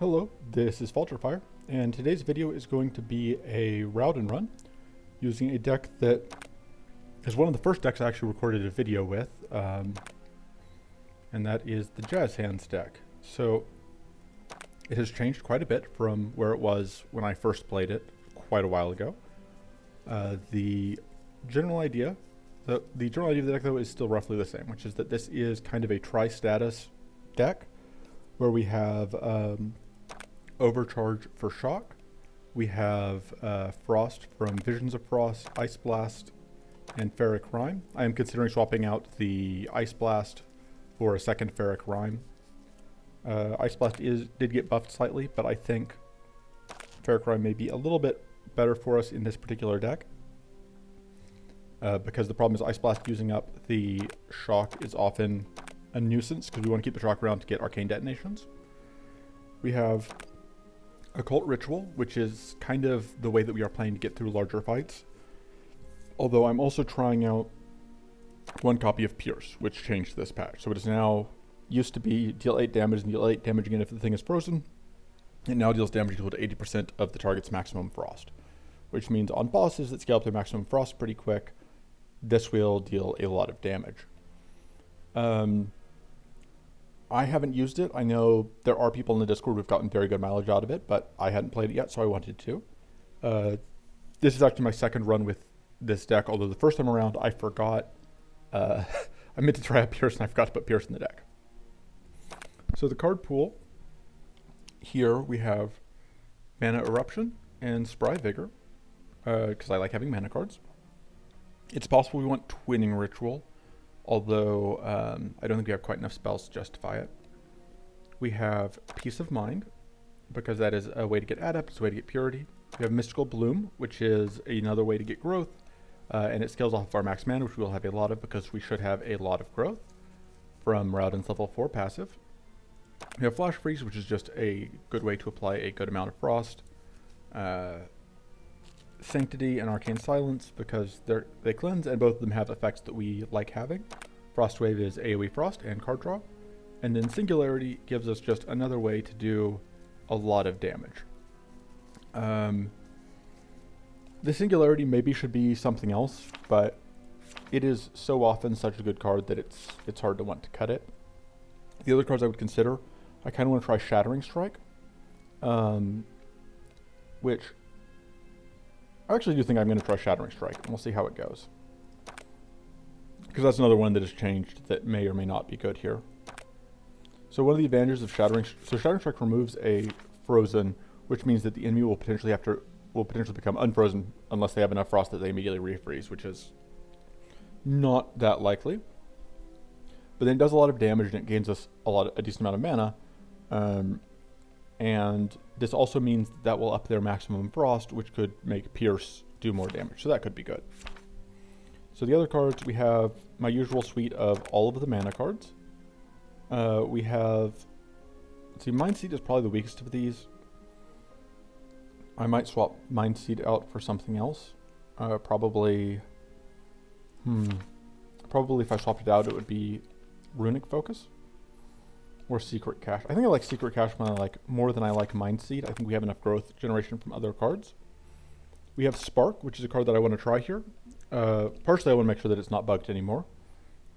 Hello, this is Falterfire, and today's video is going to be a Raoden run using a deck that is one of the first decks I actually recorded a video with, um, and that is the Jazz Hands deck. So it has changed quite a bit from where it was when I first played it quite a while ago. Uh, the general idea, the, the general idea of the deck though is still roughly the same, which is that this is kind of a tri-status deck where we have um, Overcharge for Shock, we have uh, Frost from Visions of Frost, Ice Blast, and Ferric Rime. I am considering swapping out the Ice Blast for a second Ferric Rime. Uh, Ice Blast is did get buffed slightly, but I think Ferric Rime may be a little bit better for us in this particular deck. Uh, because the problem is Ice Blast using up the Shock is often a nuisance because we want to keep the Shock around to get Arcane Detonations. We have Occult Ritual, which is kind of the way that we are playing to get through larger fights. Although I'm also trying out one copy of Pierce, which changed this patch. So it is now, used to be deal 8 damage and deal 8 damage again if the thing is frozen. It now deals damage equal to 80% of the target's maximum frost. Which means on bosses that scale up their maximum frost pretty quick, this will deal a lot of damage. Um, I haven't used it. I know there are people in the Discord who've gotten very good mileage out of it, but I hadn't played it yet, so I wanted to. Uh, this is actually my second run with this deck, although the first time around I forgot. Uh, I meant to try out Pierce and I forgot to put Pierce in the deck. So the card pool, here we have Mana Eruption and Spry Vigor, because uh, I like having mana cards. It's possible we want Twinning Ritual, although um, I don't think we have quite enough spells to justify it. We have Peace of Mind, because that is a way to get Adept, it's a way to get Purity. We have Mystical Bloom, which is another way to get Growth, uh, and it scales off of our max mana, which we will have a lot of because we should have a lot of Growth from Raoden's level 4 passive. We have Flash Freeze, which is just a good way to apply a good amount of Frost. Uh, Sanctity and Arcane Silence because they they cleanse and both of them have effects that we like having. Frost Wave is AoE Frost and card draw. And then Singularity gives us just another way to do a lot of damage. Um, the Singularity maybe should be something else, but it is so often such a good card that it's it's hard to want to cut it. The other cards I would consider, I kind of want to try Shattering Strike, um, which I actually do think I'm going to try Shattering Strike, and we'll see how it goes. Because that's another one that has changed that may or may not be good here. So one of the advantages of Shattering... So Shattering Strike removes a frozen, which means that the enemy will potentially have to... will potentially become unfrozen unless they have enough frost that they immediately refreeze, which is not that likely. But then it does a lot of damage and it gains us a lot, a decent amount of mana. Um, and this also means that will up their maximum frost, which could make Pierce do more damage. So that could be good. So the other cards, we have my usual suite of all of the mana cards. Uh, we have, see, Mind Seed is probably the weakest of these. I might swap Mind Seed out for something else. Uh, probably, hmm, probably if I swapped it out, it would be Runic Focus or Secret Cache. I think I like Secret Cache more, like, more than I like Mind Seed. I think we have enough growth generation from other cards. We have Spark, which is a card that I want to try here. Uh, partially, I want to make sure that it's not bugged anymore.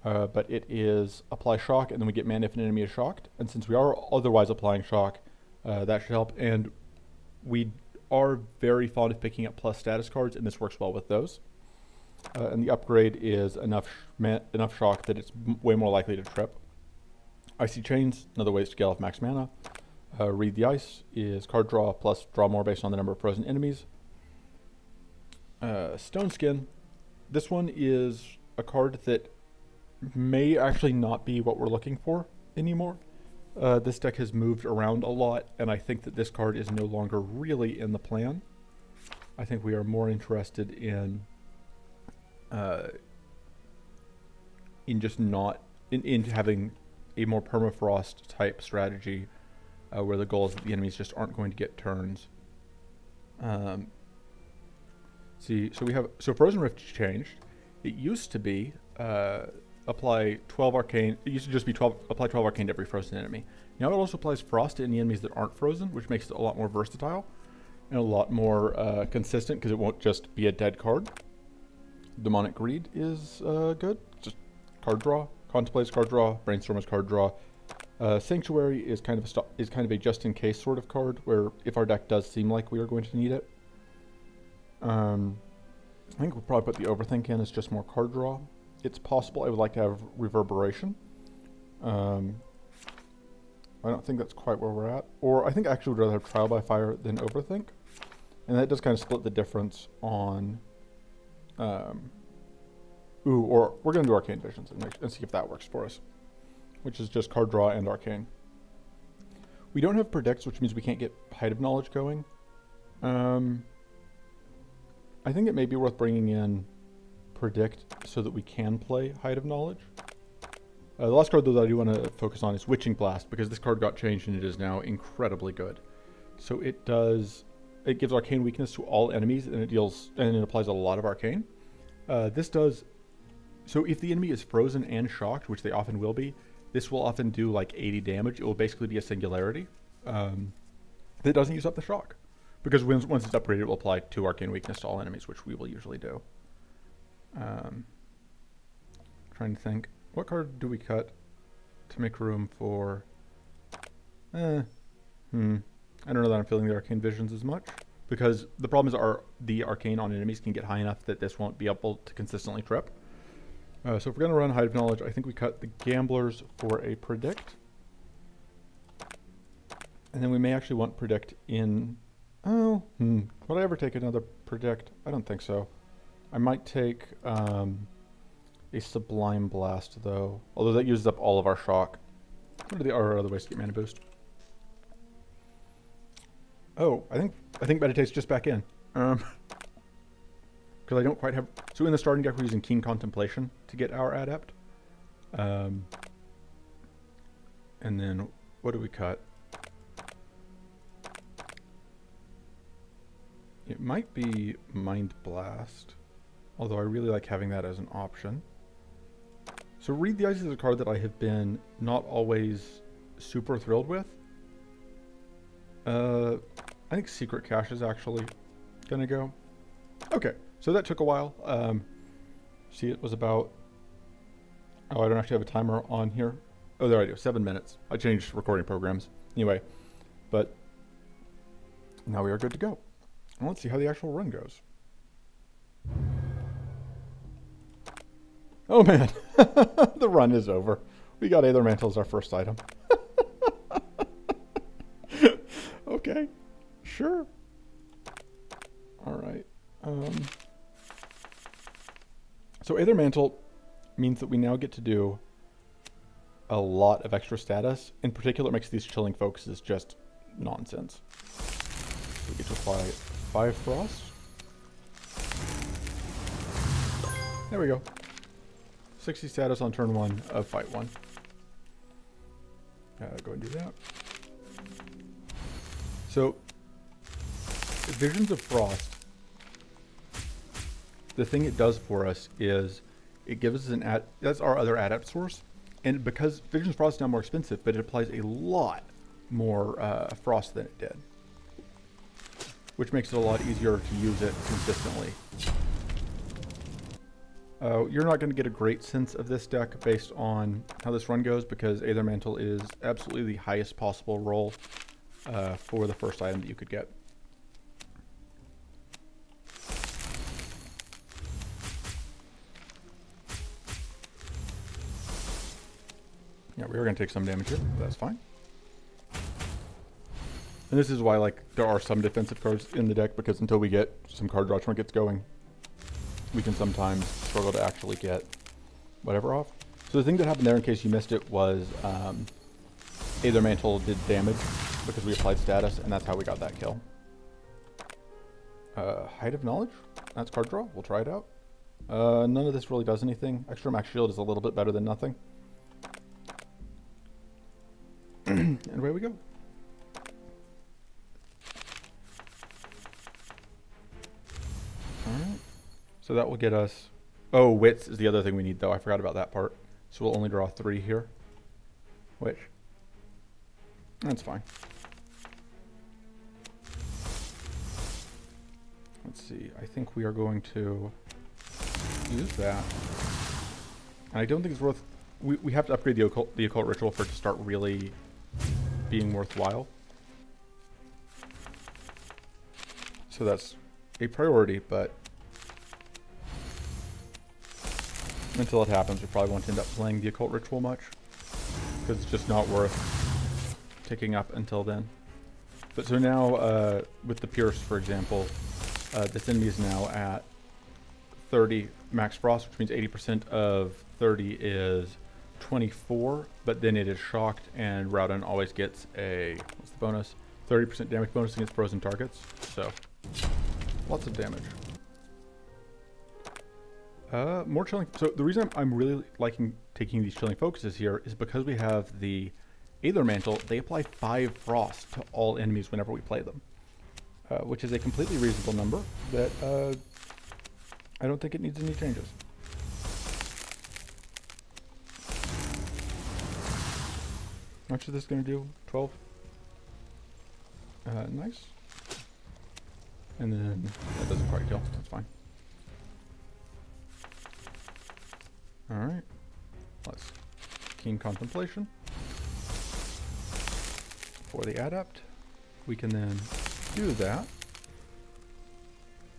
Uh, but it is apply shock, and then we get mana if an enemy is shocked. And since we are otherwise applying shock, uh, that should help. And we are very fond of picking up plus status cards, and this works well with those. Uh, and the upgrade is enough sh enough shock that it's way more likely to trip. Icy Chains, another way to scale off max mana. Uh, Read the Ice is card draw plus draw more based on the number of frozen enemies. Uh, Stone Skin, this one is a card that may actually not be what we're looking for anymore. Uh, this deck has moved around a lot, and I think that this card is no longer really in the plan. I think we are more interested in uh, in just not in, in having a more permafrost type strategy uh, where the goal is that the enemies just aren't going to get turns. Um, see, so we have, so Frozen Rift changed. It used to be uh, apply 12 arcane, it used to just be 12, apply 12 arcane to every frozen enemy. Now it also applies Frost to any enemies that aren't frozen, which makes it a lot more versatile and a lot more uh, consistent because it won't just be a dead card. Demonic Greed is uh, good. Just card draw. Contemplates card draw. Brainstorm is card draw. Uh, Sanctuary is kind of a is kind of a just in case sort of card where if our deck does seem like we are going to need it. Um, I think we'll probably put the Overthink in as just more card draw. It's possible I would like to have Reverberation. Um, I don't think that's quite where we're at. Or I think I actually would rather have Trial by Fire than Overthink. And that does kind of split the difference on... Um, ooh, or we're going to do Arcane Visions and, make, and see if that works for us. Which is just card draw and Arcane. We don't have Predicts, which means we can't get Height of Knowledge going. Um, I think it may be worth bringing in Predict so that we can play Height of Knowledge. Uh, the last card though that I do want to focus on is Witching Blast because this card got changed and it is now incredibly good. So it does, it gives Arcane weakness to all enemies and it deals, and it applies a lot of Arcane. Uh, this does, so if the enemy is frozen and shocked, which they often will be, this will often do like 80 damage. It will basically be a singularity. Um, that doesn't use up the shock. Because once, once it's upgraded, it will apply two Arcane Weakness to all enemies, which we will usually do. Um, trying to think. What card do we cut to make room for... Eh, hmm. I don't know that I'm feeling the Arcane Visions as much. Because the problem is our the Arcane on enemies can get high enough that this won't be able to consistently trip. Uh, so if we're going to run Height of Knowledge, I think we cut the Gamblers for a Predict. And then we may actually want Predict in... Oh, hmm. Would I ever take another Predict? I don't think so. I might take... Um, a Sublime Blast, though. Although that uses up all of our shock. What are the other ways to get mana boost? Oh, I think I think Meditate's just back in. Um, because I don't quite have... So in the starting deck, we're using Keen Contemplation to get our Adept. Um, and then, what do we cut? It might be Mind Blast, although I really like having that as an option. So Read the Ice is a card that I have been not always super thrilled with. Uh, I think Secret Cache is actually gonna go. Okay, so that took a while. Um, see, it was about... Oh, I don't actually have a timer on here. Oh, there I do. Seven minutes. I changed recording programs. Anyway, but now we are good to go. Let's see how the actual run goes. Oh man, the run is over. We got Aether Mantle as our first item. okay, sure. All right. Um, so Aether Mantle means that we now get to do a lot of extra status. In particular, it makes these chilling focuses just nonsense. We get to apply five frost. There we go. 60 status on turn one of fight one. Uh, go and do that. So, Visions of Frost, the thing it does for us is it gives us an ad, that's our other adept source. And because Visions of Frost is now more expensive, but it applies a lot more uh, frost than it did. Which makes it a lot easier to use it consistently. Uh, you're not going to get a great sense of this deck based on how this run goes because Aether Mantle is absolutely the highest possible roll uh, for the first item that you could get. Yeah, we are going to take some damage here, that's fine. And this is why like there are some defensive cards in the deck because until we get some card draw trinkets going, we can sometimes struggle to actually get whatever off. So the thing that happened there, in case you missed it, was um, Aether Mantle did damage because we applied status, and that's how we got that kill. Uh, Height of Knowledge? That's card draw. We'll try it out. Uh, none of this really does anything. Extra Max Shield is a little bit better than nothing. and away we go. So that will get us... Oh, wits is the other thing we need, though. I forgot about that part. So we'll only draw three here. Which... That's fine. Let's see. I think we are going to use that. And I don't think it's worth... We, we have to upgrade the occult, the occult ritual for it to start really being worthwhile. So that's a priority, but until it happens, we probably won't end up playing the occult ritual much because it's just not worth ticking up until then. But so now uh, with the Pierce, for example, uh, this enemy is now at 30 max frost, which means 80% of 30 is 24, but then it is shocked and Raoden always gets a, what's the bonus? 30% damage bonus against frozen targets. So, lots of damage. Uh, more chilling. So the reason I'm, really liking taking these chilling focuses here is because we have the Aether Mantle. They apply 5 frost to all enemies whenever we play them. Uh, which is a completely reasonable number that uh, I don't think it needs any changes. How much is this going to do? 12? Uh, nice. And then that doesn't quite kill. That's fine. Alright. Let's keen contemplation. For the adept. We can then do that.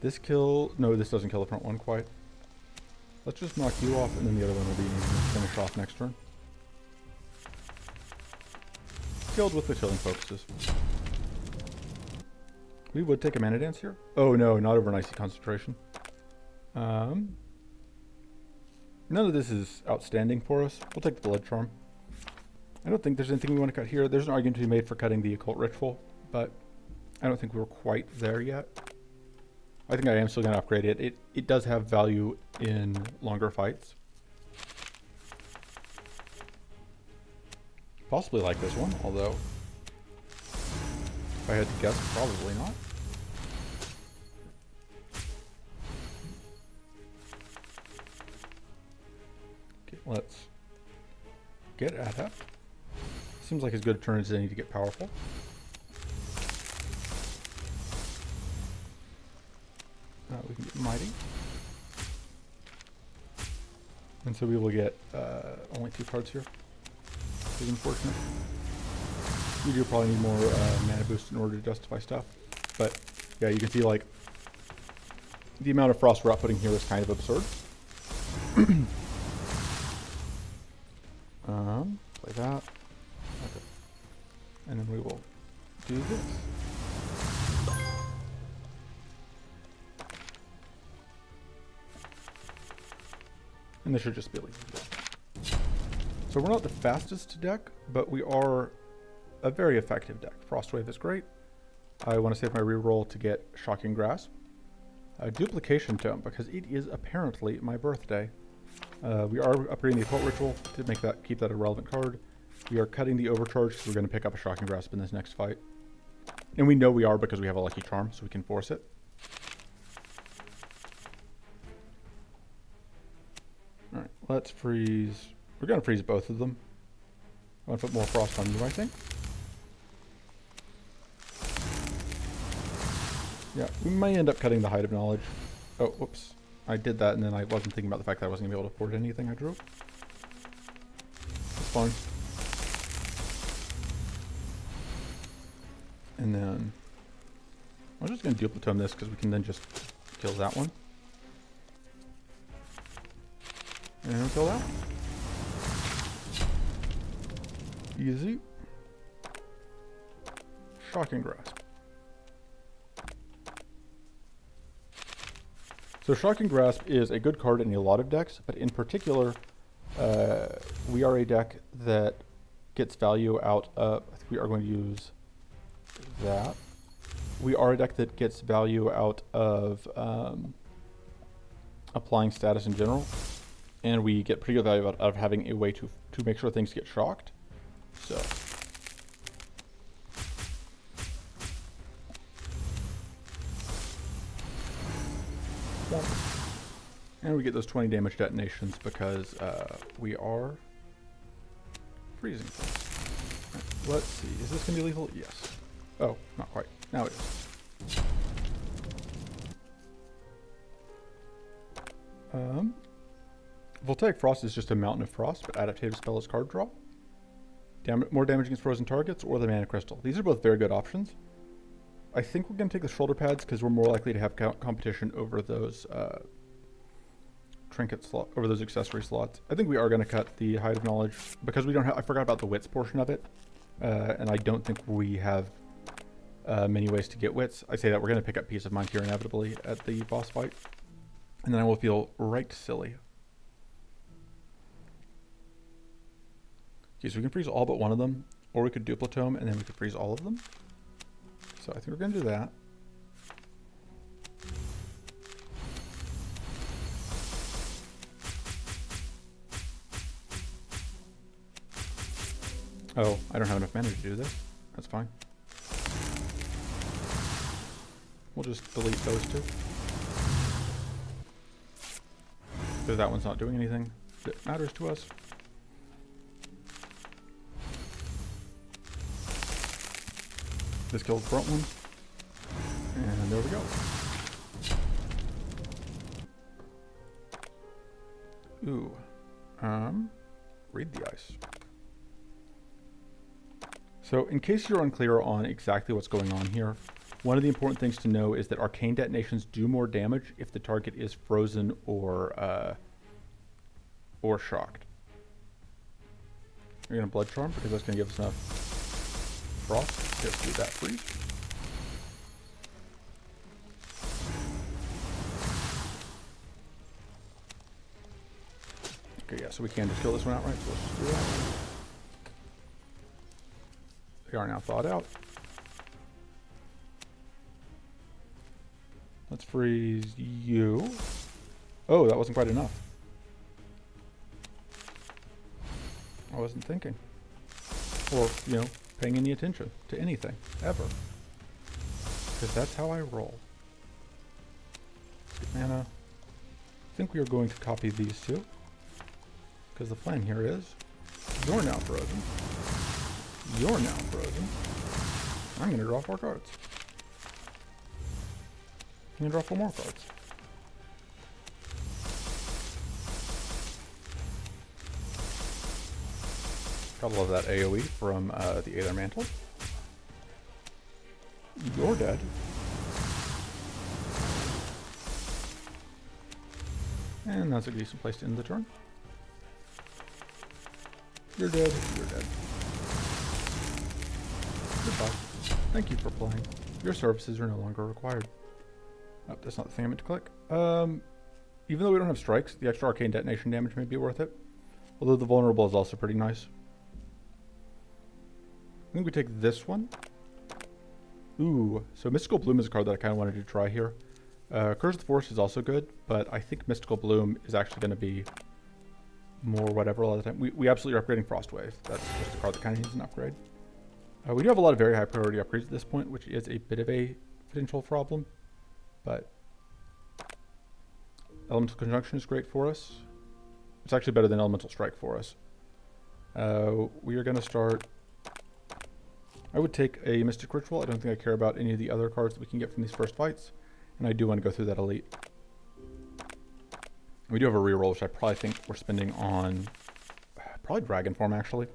This kill... No, this doesn't kill the front one quite. Let's just knock you off, and then the other one will be finished off next turn. Killed with the chilling focuses. We would take a mana dance here. Oh no, not over an icy concentration. Um, none of this is outstanding for us. We'll take the blood charm. I don't think there's anything we want to cut here. There's an argument to be made for cutting the occult ritual, but I don't think we're quite there yet. I think I am still going to upgrade it. It it does have value in longer fights. Possibly like this one, although if I had to guess, probably not. Let's get Adept. Seems like as good a turn as any to get powerful. Uh, we can get Mighty. And so we will get uh, only two cards here here is unfortunate. We do probably need more uh, mana boost in order to justify stuff. But yeah, you can see like the amount of frost we're outputting here is kind of absurd. play that. Okay. And then we will do this. And this should just be like so we're not the fastest deck, but we are a very effective deck. Frostwave is great. I want to save my reroll to get Shocking Grasp. A Duplication Tome, because it is apparently my birthday. Uh, we are upgrading the Occult Ritual to make that keep that a relevant card. We are cutting the Overcharge, because we're going to pick up a Shocking Grasp in this next fight. And we know we are because we have a Lucky Charm, so we can force it. Alright, let's freeze we're going to freeze both of them. I want to put more frost on you, I think. Yeah, we may end up cutting the Height of Knowledge. Oh, whoops. I did that and then I wasn't thinking about the fact that I wasn't going to be able to afford anything I drew. That's fine. And then... I'm just going to duplicate this because we can then just kill that one. And kill that. Easy. Shocking Grasp. So Shocking Grasp is a good card in a lot of decks, but in particular, uh, we are a deck that gets value out of, I think we are going to use that. We are a deck that gets value out of um, applying status in general, and we get pretty good value out of having a way to, to make sure things get shocked. So. And we get those 20 damage detonations because uh, we are freezing. Let's see. Is this going to be lethal? Yes. Oh, not quite. Now it is. Um, Voltaic Frost is just a Mountain of Frost, but adaptative spell is card draw. Dam more damage against frozen targets or the Mana Crystal. These are both very good options. I think we're going to take the shoulder pads because we're more likely to have co competition over those uh, trinket slot over those accessory slots. I think we are going to cut the Height of Knowledge because we don't have. I forgot about the wits portion of it, uh, and I don't think we have uh, many ways to get wits. I say that we're going to pick up Peace of Mind here inevitably at the boss fight, and then I will feel right silly. Okay, so we can freeze all but one of them, or we could duplicitome and then we could freeze all of them. So I think we're going to do that. Oh, I don't have enough mana to do this. That's fine. We'll just delete those two. Because that one's not doing anything that matters to us. This kills the front one. And there we go. Ooh. Um, read the ice. So in case you're unclear on exactly what's going on here, one of the important things to know is that arcane detonations do more damage if the target is frozen or uh, or shocked. You're gonna blood charm because that's gonna give us enough frost. Just do that freeze. Okay, yeah, so we can just kill this one outright. So let's do that. Are now thawed out. Let's freeze you. Oh, that wasn't quite enough. I wasn't thinking. Or, you know, paying any attention to anything, ever. Because that's how I roll. Mana. I think we are going to copy these two. Because the plan here is, you're now frozen. You're now frozen. I'm to draw four cards. I'm to draw four more cards. Couple of that AoE from uh, the Aether Mantle. You're dead. And that's a decent place to end the turn. You're dead. You're dead. Goodbye. Thank you for playing. Your services are no longer required. Oh, that's not the thing I meant to click. Um, even though we don't have strikes, the extra arcane detonation damage may be worth it. Although the vulnerable is also pretty nice. I think we take this one. Ooh, so Mystical Bloom is a card that I kind of wanted to try here. Uh, Curse of the Forest is also good, but I think Mystical Bloom is actually going to be more whatever all the time. We, we absolutely are upgrading Frostwave. That's just a card that kind of needs an upgrade. Uh, we do have a lot of very high priority upgrades at this point, which is a bit of a potential problem, but Elemental Conjunction is great for us. It's actually better than Elemental Strike for us. Uh, we are going to start I would take a Mystic Ritual. I don't think I care about any of the other cards that we can get from these first fights. And I do want to go through that Elite. We do have a reroll, which I probably think we're spending on... Probably Dragon Form, actually.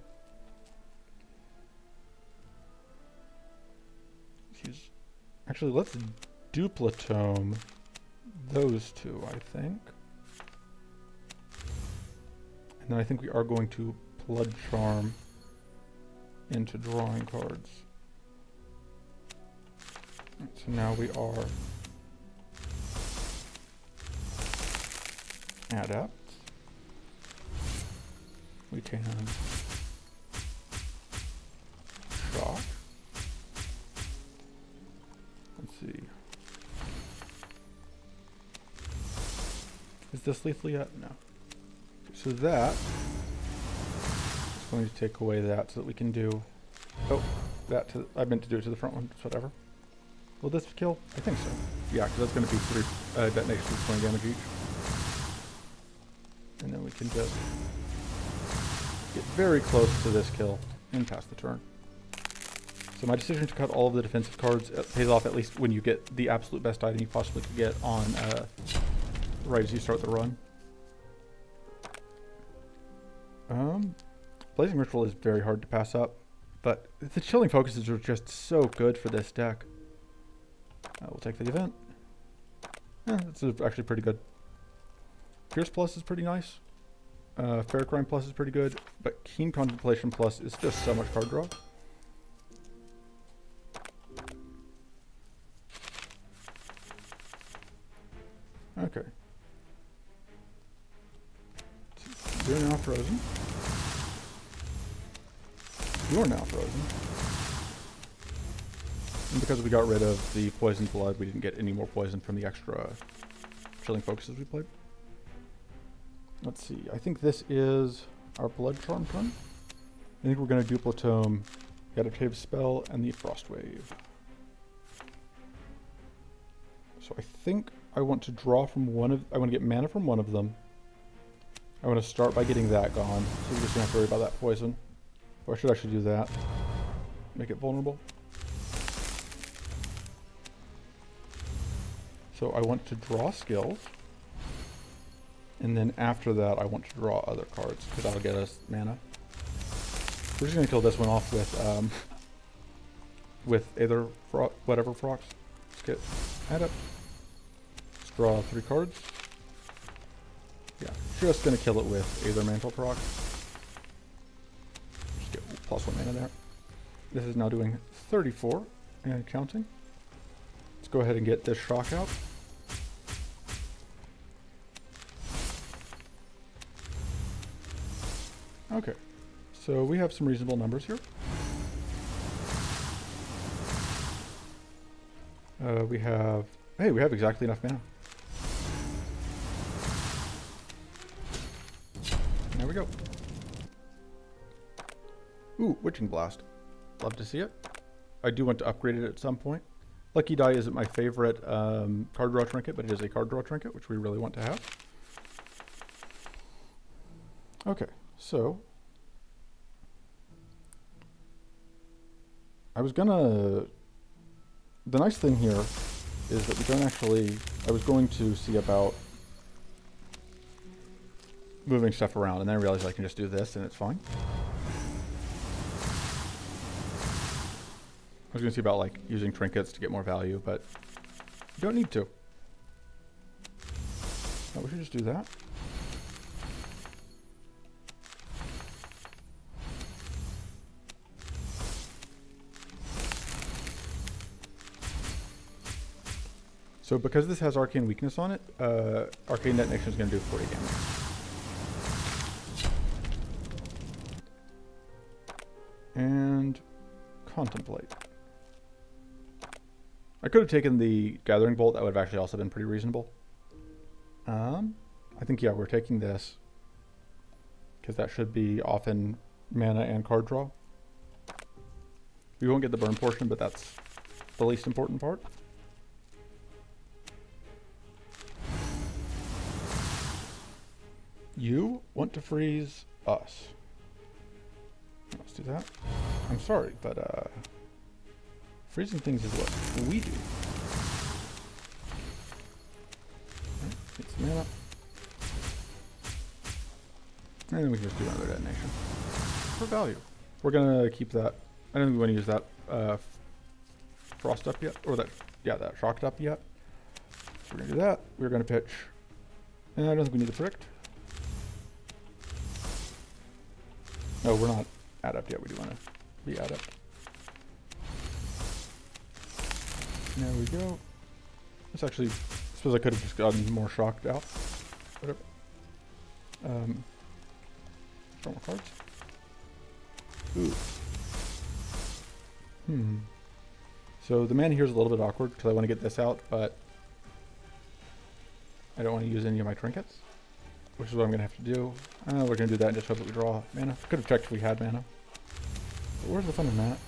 Actually, let's duplicitome those two, I think. And then I think we are going to Blood Charm into drawing cards. So now we are adept. We can Is this lethal yet? No. So that is going to take away that so that we can do... Oh, that to, I meant to do it to the front one, It's whatever. Will this kill? I think so. Yeah, because that's going to be three uh, detonations of 20 damage each. And then we can just get very close to this kill and pass the turn. So my decision to cut all of the defensive cards uh, pays off at least when you get the absolute best item you possibly could get on uh, right as you start the run. Um, Blazing Ritual is very hard to pass up, but the Chilling Focuses are just so good for this deck. Uh, we'll take the event. Yeah, it's actually pretty good. Pierce Plus is pretty nice. Uh, Ferric Rime Plus is pretty good, but Keen Contemplation Plus is just so much card draw. Okay. You're now frozen. You're now frozen. And because we got rid of the poison blood, we didn't get any more poison from the extra chilling focuses we played. Let's see. I think this is our blood charm turn. I think we're going to duplicate Adaptive Spell and the Frost Wave. So I think I want to draw from one of, I want to get mana from one of them. I want to start by getting that gone, so we just don't have to worry about that poison. Or I should actually do that. Make it vulnerable. So I want to draw skills. And then after that, I want to draw other cards, because that'll get us mana. We're just going to kill this one off with, um, with either, fro whatever frogs. Let's get, adept. Let's draw three cards. Yeah, just to kill it with Aether Mantle proc. Just get plus one mana there. This is now doing 34 and counting. Let's go ahead and get this shock out. Okay, so we have some reasonable numbers here. Uh, we have, hey, we have exactly enough mana. We go. Ooh, Witching Blast. Love to see it. I do want to upgrade it at some point. Lucky Die isn't my favorite um, card draw trinket, but it is a card draw trinket, which we really want to have. Okay, so I was gonna. The nice thing here is that we don't actually. I was going to see about moving stuff around, and then I realized I can just do this and it's fine. I was going to see about like using trinkets to get more value, but you don't need to. No, we should just do that. So because this has arcane weakness on it, uh, arcane detonation is going to do 40 damage. Contemplate. I could have taken the gathering bolt. That would have actually also been pretty reasonable. Um, I think yeah, we're taking this because that should be often mana and card draw. We won't get the burn portion, but that's the least important part. You want to freeze us. Let's do that. I'm sorry, but uh, freezing things is what we do. Get some mana. And then we can just do another detonation. For value. We're gonna keep that. I don't think we want to use that uh, frost up yet. Or that, yeah, that shocked up yet. So we're gonna do that. We're gonna pitch. And I don't think we need the pricked. Oh, we're not adept yet. We do want to be adept. There we go. This actually, I suppose I could have just gotten more shocked out. Whatever. Um, draw more cards. Ooh. Hmm. So the man here is a little bit awkward because I want to get this out, but I don't want to use any of my trinkets which is what I'm going to have to do. Uh, we're going to do that and just hope that we draw mana. Could have checked if we had mana. But where's the fun in that?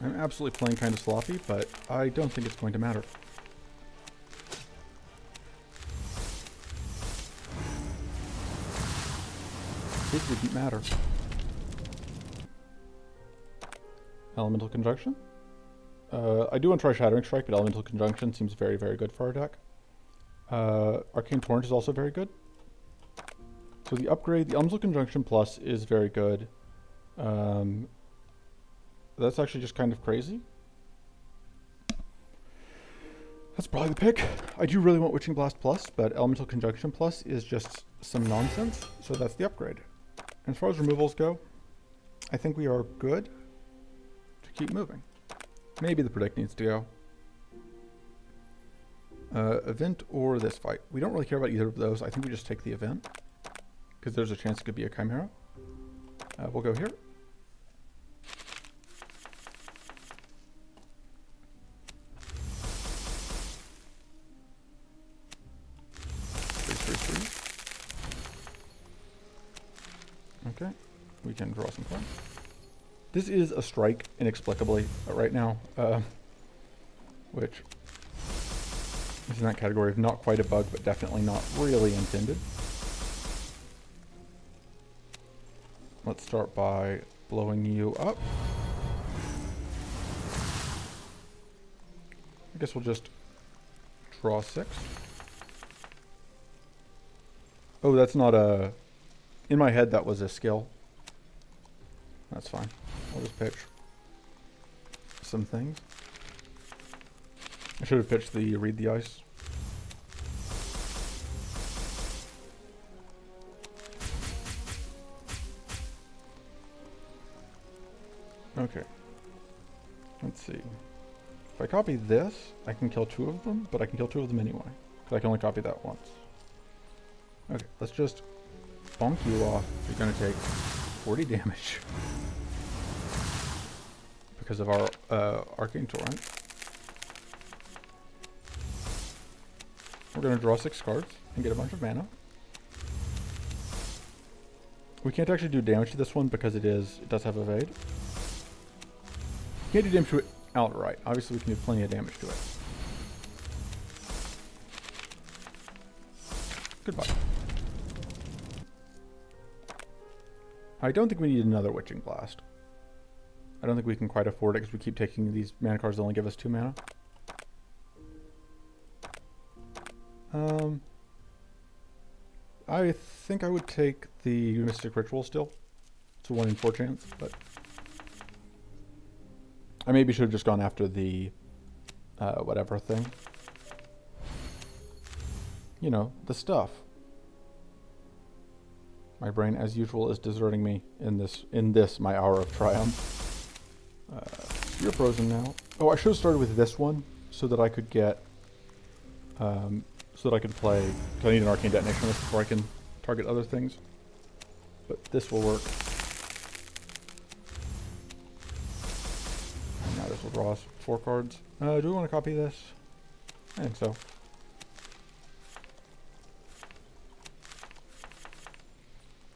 I'm absolutely playing kind of sloppy, but I don't think it's going to matter. It didn't matter. Elemental Conjunction. Uh, I do want to try Shattering Strike, but Elemental Conjunction seems very, very good for our deck. Uh, Arcane Torrent is also very good. So the upgrade, the Elemental Conjunction Plus is very good. Um, that's actually just kind of crazy. That's probably the pick. I do really want Witching Blast Plus, but Elemental Conjunction Plus is just some nonsense, so that's the upgrade. As far as removals go, I think we are good to keep moving. Maybe the Predict needs to go. Uh, event or this fight. We don't really care about either of those. I think we just take the event, because there's a chance it could be a Chimera. Uh, we'll go here. This is a strike, inexplicably, uh, right now, uh, which is in that category of not quite a bug, but definitely not really intended. Let's start by blowing you up. I guess we'll just draw six. Oh, that's not a... In my head, that was a skill. That's fine. I'll just pitch some things. I should have pitched the read the ice. Okay. Let's see. If I copy this, I can kill two of them, but I can kill two of them anyway. Because I can only copy that once. Okay, let's just bonk you off. You're going to take 40 damage. Because of our uh, Arcane Torrent. We're going to draw six cards and get a bunch of mana. We can't actually do damage to this one because it is it does have evade. Can't do damage to it outright. Obviously we can do plenty of damage to it. Goodbye. I don't think we need another Witching Blast. I don't think we can quite afford it because we keep taking these mana cards that only give us two mana. Um, I think I would take the Mystic Ritual still. It's a 1 in 4 chance, but... I maybe should have just gone after the uh, whatever thing. You know, the stuff. My brain, as usual, is deserting me in this, in this, my hour of triumph. You're frozen now. Oh, I should have started with this one so that I could get, um, so that I could play, because I need an arcane detonation on this before I can target other things. But this will work. And now this will draw us four cards. Uh, do we want to copy this? I think so.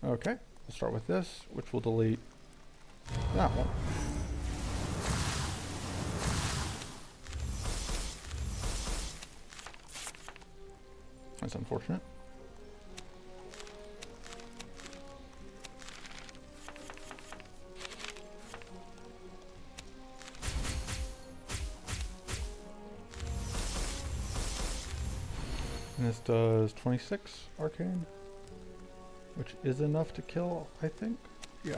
Okay, we'll start with this, which will delete that one. That's unfortunate. And this does 26 arcane. Which is enough to kill, I think. Yeah.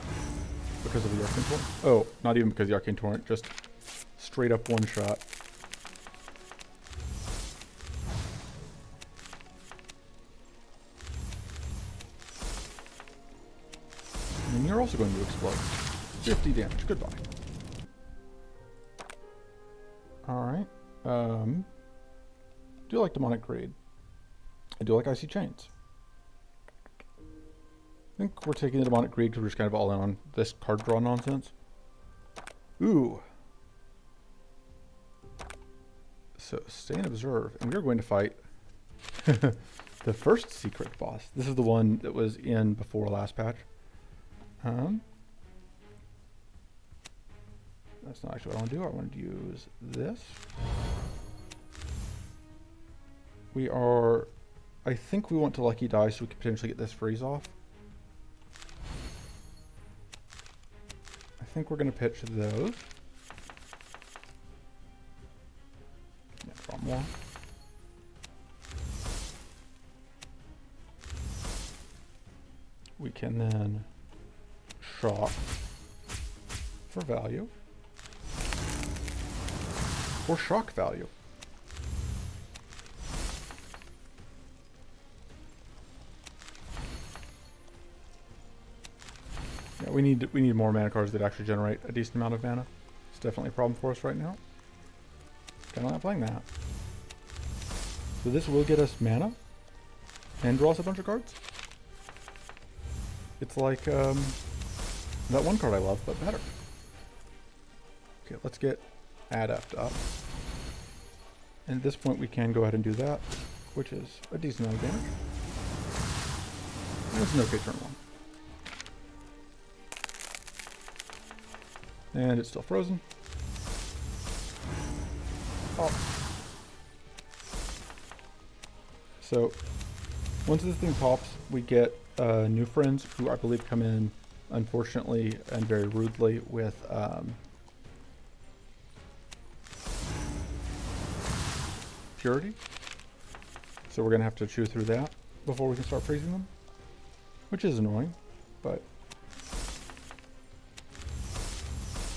Because of the Arcane Torrent. Oh, not even because the Arcane Torrent, just straight up one shot. Explode. 50 damage. Goodbye. Alright. Um, do like Demonic Greed. I do like Icy Chains. I think we're taking the Demonic Greed because we're just kind of all in on this card draw nonsense. Ooh. So, stay and observe. And we're going to fight the first secret boss. This is the one that was in before last patch. Um, that's not actually what I want to do. I want to use this. We are... I think we want to Lucky Die so we can potentially get this freeze off. I think we're going to pitch those. Yeah, draw more. We can then shock for value. Or shock value. Yeah, we need we need more mana cards that actually generate a decent amount of mana. It's definitely a problem for us right now. Kinda not playing that. So this will get us mana and draw us a bunch of cards. It's like um, that one card I love, but better. Okay, let's get Adept up. And at this point we can go ahead and do that, which is a decent amount of damage. And an okay turn one. And it's still frozen. Oh. So, once this thing pops, we get uh, new friends who I believe come in, unfortunately and very rudely, with um, So we're going to have to chew through that before we can start freezing them, which is annoying, but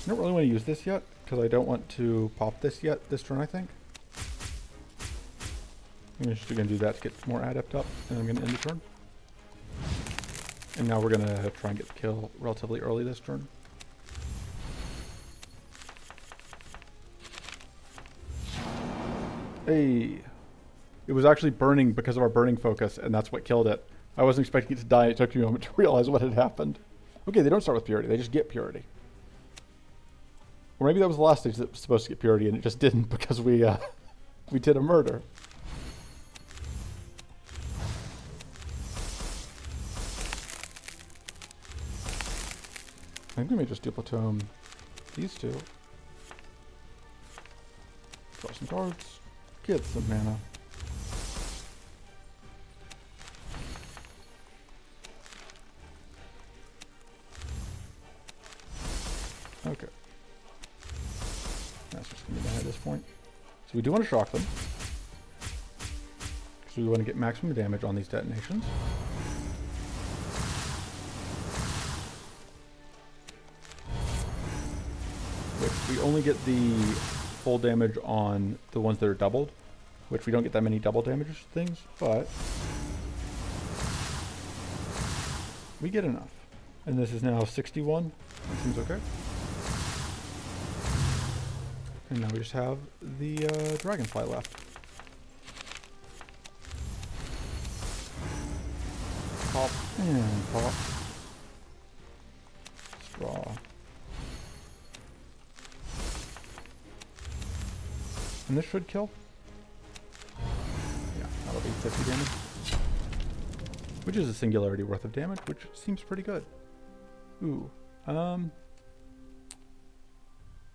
I don't really want to use this yet, because I don't want to pop this yet this turn, I think. I'm just going to do that to get more adept up, and I'm going to end the turn. And now we're going to try and get the kill relatively early this turn. Hey! It was actually burning because of our burning focus, and that's what killed it. I wasn't expecting it to die. It took me a moment to realize what had happened. Okay, they don't start with purity. They just get purity. Or maybe that was the last stage that was supposed to get purity and it just didn't because we uh, we did a murder. I think we may just duplicate these two. Draw some cards. Get some mana. Okay. That's just to be at this point. So we do want to shock them. Because we want to get maximum damage on these detonations. We only get the full damage on the ones that are doubled. Which we don't get that many double damage things, but... We get enough. And this is now 61. That seems okay. And now we just have the uh, dragonfly left. Pop and pop. Straw. And this should kill. Yeah, that'll be 50 damage. Which is a singularity worth of damage, which seems pretty good. Ooh. Um...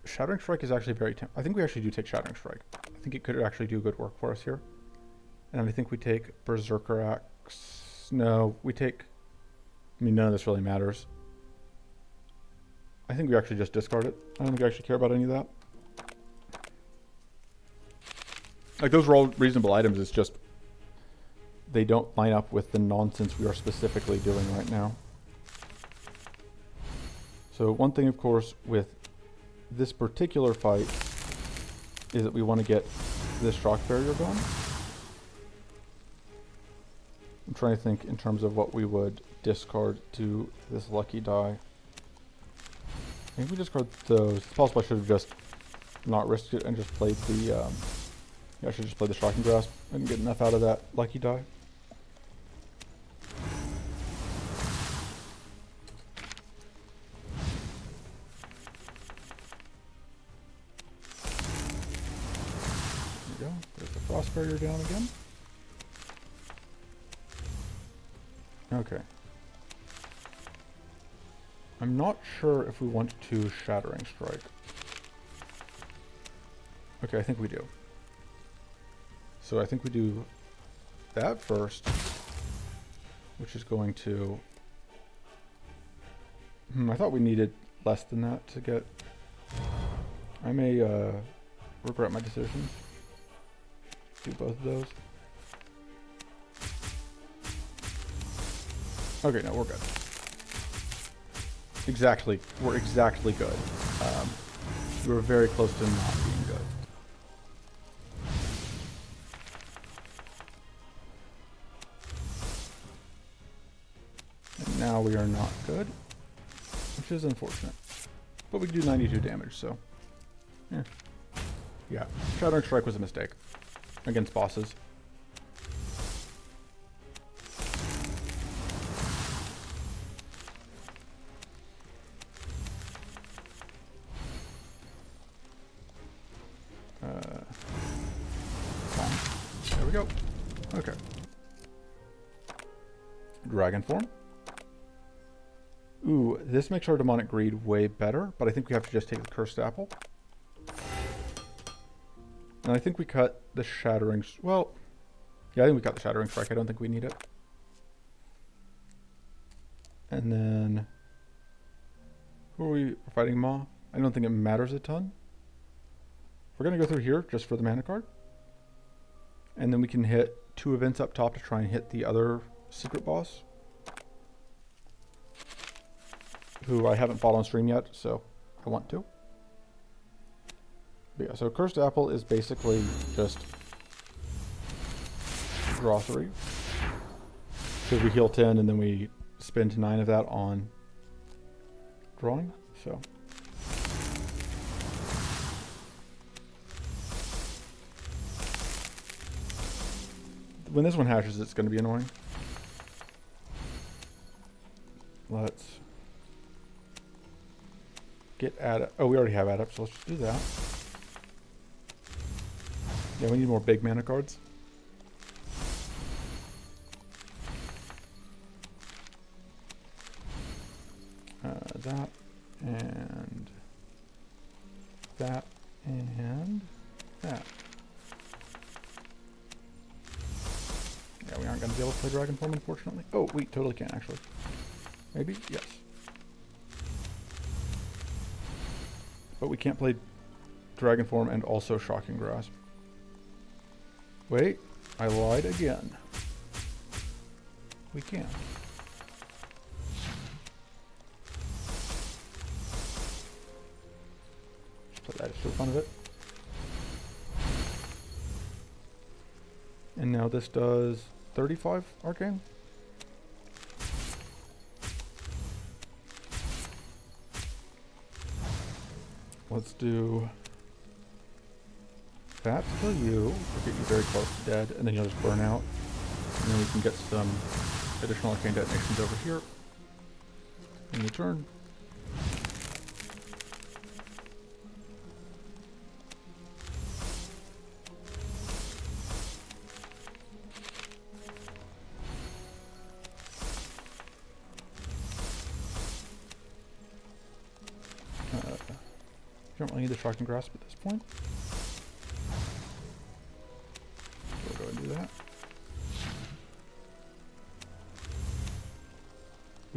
Shattering Strike is actually very... I think we actually do take Shattering Strike. I think it could actually do good work for us here. And I think we take Berserker Axe. No, we take... I mean, none of this really matters. I think we actually just discard it. I don't think I actually care about any of that. Like, those were all reasonable items. It's just... They don't line up with the nonsense we are specifically doing right now. So one thing, of course, with this particular fight is that we want to get this shock barrier going. I'm trying to think in terms of what we would discard to this lucky die. Maybe we discard those. It's possible I should have just not risked it and just played the, um, I should just play the Shocking Grasp and get enough out of that lucky die. Barrier down again. Okay. I'm not sure if we want to Shattering Strike. Okay, I think we do. So I think we do that first, which is going to... Hmm, I thought we needed less than that to get... I may uh, regret my decision. Do both of those. Okay, no, we're good. Exactly. We're exactly good. Um, we were very close to not being good. And now we are not good, which is unfortunate. But we do 92 damage, so... Yeah. Yeah, Shattering Strike was a mistake against bosses. Uh, there we go. Okay. Dragon form. Ooh, this makes our demonic greed way better, but I think we have to just take the cursed apple. And I think we cut the shattering... Well, yeah, I think we cut the shattering strike. I don't think we need it. And then... Who are we fighting Maw? I don't think it matters a ton. We're going to go through here just for the mana card. And then we can hit two events up top to try and hit the other secret boss. Who I haven't fought on stream yet, so I want to. Yeah, so Cursed Apple is basically just draw three. Because we heal 10 and then we spend 9 of that on drawing, so... when this one hashes, it's going to be annoying. Let's get at Oh, we already have add up, so let's just do that. Yeah, we need more big mana cards. Uh, that and that and that. Yeah, we aren't going to be able to play Dragon Form, unfortunately. Oh, we totally can, actually. Maybe? Yes. But we can't play Dragon Form and also Shocking Grasp. Wait, I lied again. We can. Play that the fun of it. And now this does 35 arcane. Let's do that to kill you, or get you very close to dead, and then you'll just burn out. And then we can get some additional arcane detonations over here. In the turn. Uh, you don't really need the shocking grasp at this point.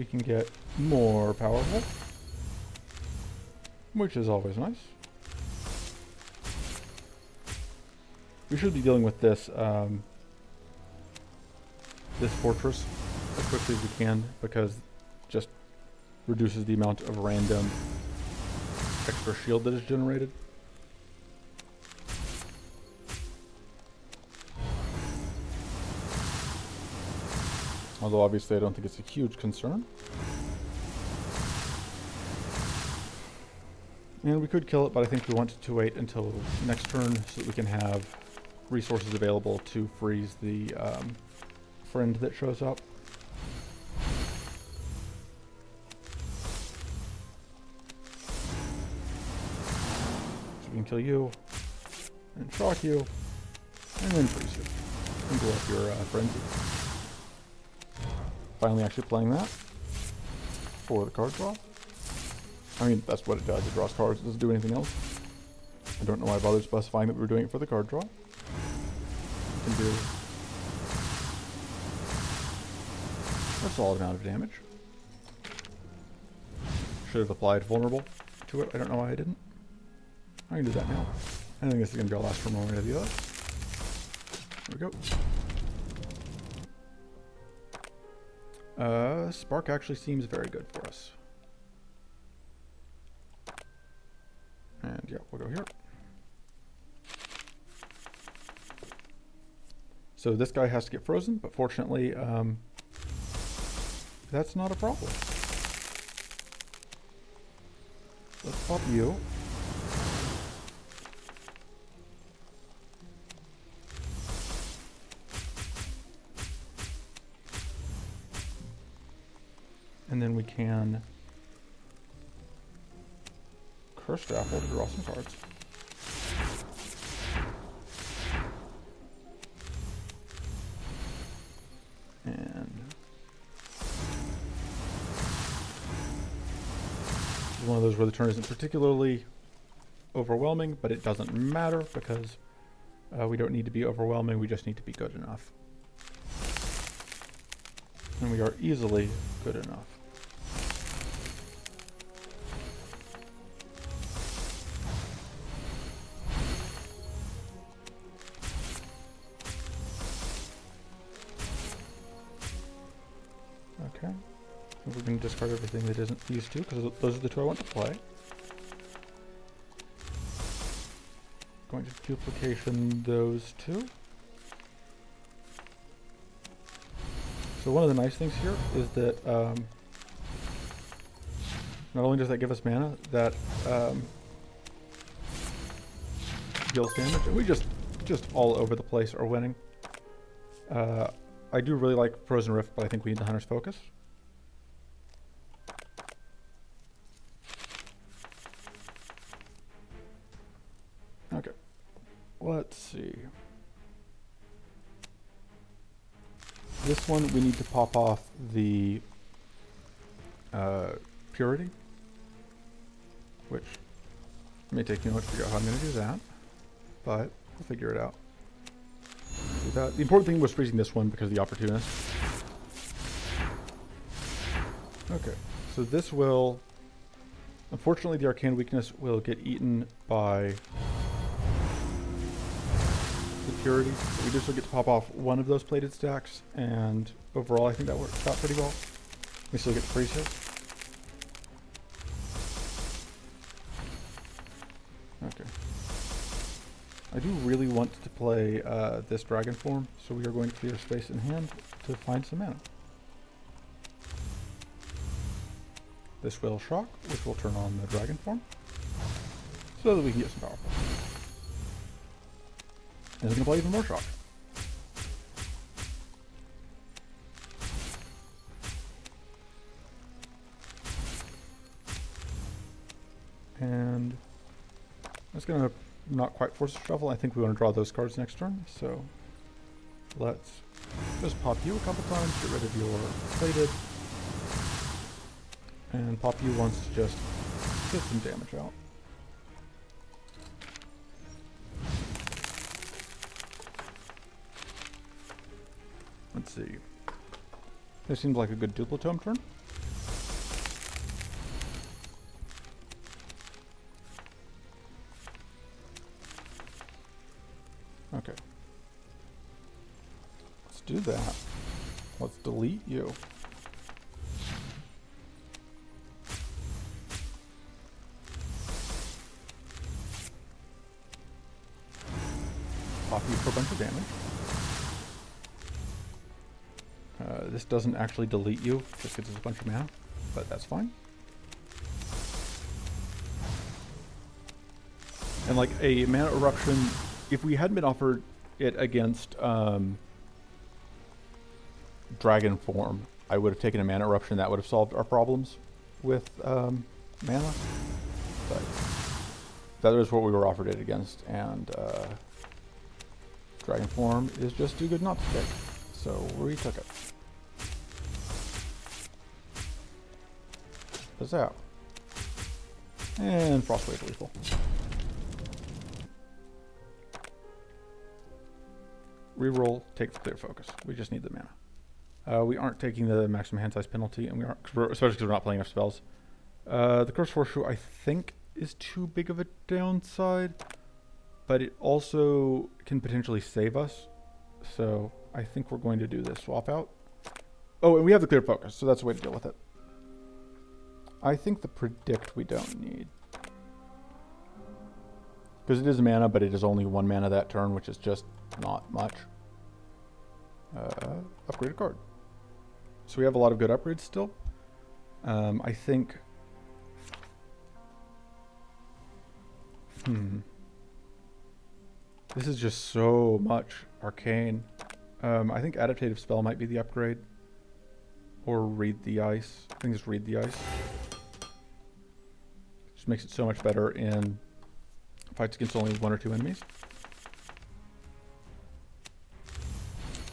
Can get more powerful, which is always nice. We should be dealing with this um, this fortress as quickly as we can because just reduces the amount of random extra shield that is generated. Although obviously I don't think it's a huge concern. And we could kill it, but I think we want to wait until next turn so that we can have resources available to freeze the um, friend that shows up. So we can kill you, and shock you, and then freeze you. And blow up your uh, frenzy. Finally actually playing that for the card draw. I mean, that's what it does. It draws cards. It doesn't do anything else. I don't know why I bothered specifying that we were doing it for the card draw. A solid amount of damage. Should have applied vulnerable to it. I don't know why I didn't. I can do that now. I think this is going to be our last turn one way or the other. There we go. Uh, Spark actually seems very good for us. And yeah, we'll go here. So this guy has to get frozen, but fortunately, um, that's not a problem. Let's pop you. Can Cursed Apple to draw some cards. And one of those where the turn isn't particularly overwhelming, but it doesn't matter because uh, we don't need to be overwhelming, we just need to be good enough. And we are easily good enough. Everything that isn't these two, because those are the two I want to play. Going to duplication those two. So one of the nice things here is that um, not only does that give us mana, that um, deals damage, and we just just all over the place are winning. Uh, I do really like Frozen Rift, but I think we need the Hunter's Focus. This one, we need to pop off the uh, Purity, which may take me a while to figure out how I'm going to do that, but we'll figure it out. The important thing was freezing this one because of the opportunist. Okay, so this will... Unfortunately, the Arcane Weakness will get eaten by the Purity. But we just still get to pop off one of those plated stacks, and overall I think that worked out pretty well. We still get freeze hit. Okay. I do really want to play uh, this dragon form, so we are going to clear space in hand to find some mana. This will shock, which will turn on the dragon form, so that we can get some powerful. And it's going to play even more shock. And it's going to not quite force a shuffle. I think we want to draw those cards next turn. So let's just pop you a couple times, get rid of your plated. And pop you once to just get some damage out. Let's see. This seems like a good duplicitome turn. Doesn't actually delete you, just gives us a bunch of mana, but that's fine. And like a mana eruption if we hadn't been offered it against um, dragon form, I would have taken a mana eruption. That would have solved our problems with um, mana. But that is what we were offered it against, and uh, dragon form is just too good not to take. So we took it. What's out. And Frostwave lethal. reroll, take the clear focus. We just need the mana. Uh, we aren't taking the maximum hand size penalty, and we aren't, especially because we're not playing enough spells. Uh, the Curse Horseshoe, I think, is too big of a downside, but it also can potentially save us. So I think we're going to do this swap out. Oh, and we have the clear focus, so that's the way to deal with it. I think the predict we don't need. Because it is mana, but it is only one mana that turn, which is just not much. Uh, upgrade a card. So we have a lot of good upgrades still. Um, I think... Hmm. This is just so much arcane. Um, I think adaptative spell might be the upgrade. Or read the ice. I think just read the ice. Just makes it so much better in fights against only one or two enemies.